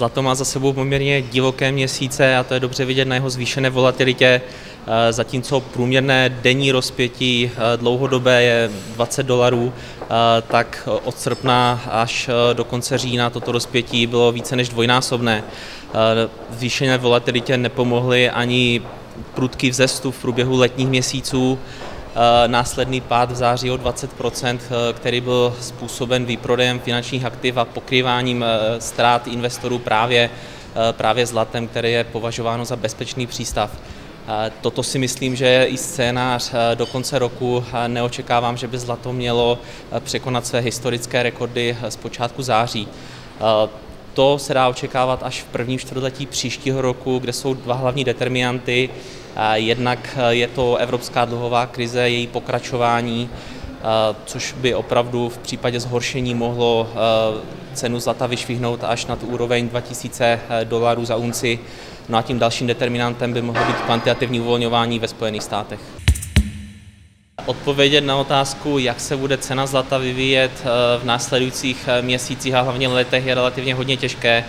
Zlato má za sebou poměrně divoké měsíce a to je dobře vidět na jeho zvýšené volatilitě, eh, zatímco průměrné denní rozpětí eh, dlouhodobé je 20 dolarů, eh, tak od srpna až do konce října toto rozpětí bylo více než dvojnásobné. Zvýšené volatilitě nepomohly ani prudký vzestup v průběhu letních měsíců, následný pád v září o 20 eh, který byl způsoben výprodejem finančních aktiv a pokrýváním eh, ztrát investorů právě, právě zlatem, který je považováno za bezpečný přístav. Toto si myslím, že je i scénář do konce roku. Neočekávám, že by zlato mělo překonat své historické rekordy z počátku září. To se dá očekávat až v prvním čtvrtletí příštího roku, kde jsou dva hlavní determinanty. Jednak je to evropská dluhová krize, její pokračování, což by opravdu v případě zhoršení mohlo cenu zlata vyšvihnout až na tu úroveň 2000 dolarů za unci. No a tím dalším determinantem by mohlo být kvantitativní uvolňování ve Spojených státech. Odpovědět na otázku, jak se bude cena zlata vyvíjet v následujících měsících a hlavně letech je relativně hodně těžké.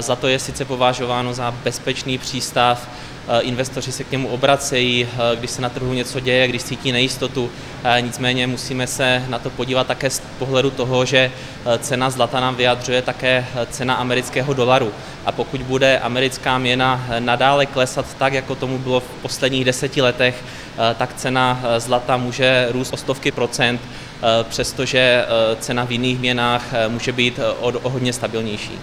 Zlato je sice považováno za bezpečný přístav, Eh, investoři se k němu obracejí, eh, když se na trhu něco děje, když cítí nejistotu. Eh, nicméně musíme se na to podívat také z pohledu toho, že cena zlata nám vyjadřuje také cena amerického dolaru. A pokud bude americká měna nadále klesat tak, jako tomu bylo v posledních deseti letech, tak cena zlata může růst o stovky procent, přestože cena v jiných měnách může být o hodně stabilnější.